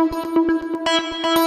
Long run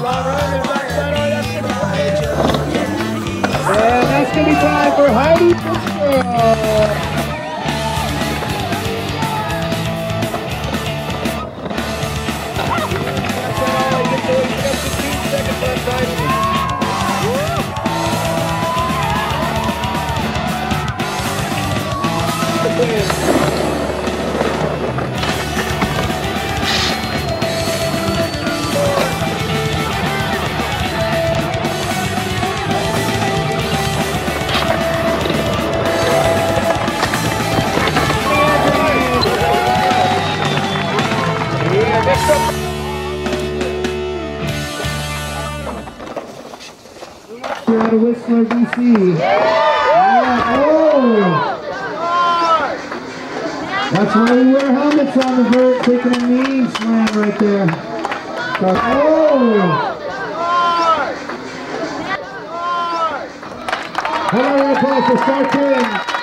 and. That's that's gonna be time for Heidi Fitzgerald. Of Whistler, BC. Yeah. Oh! That's why we wear helmets on the vert, taking a knee slam right there. Oh! Hold applause for Star King.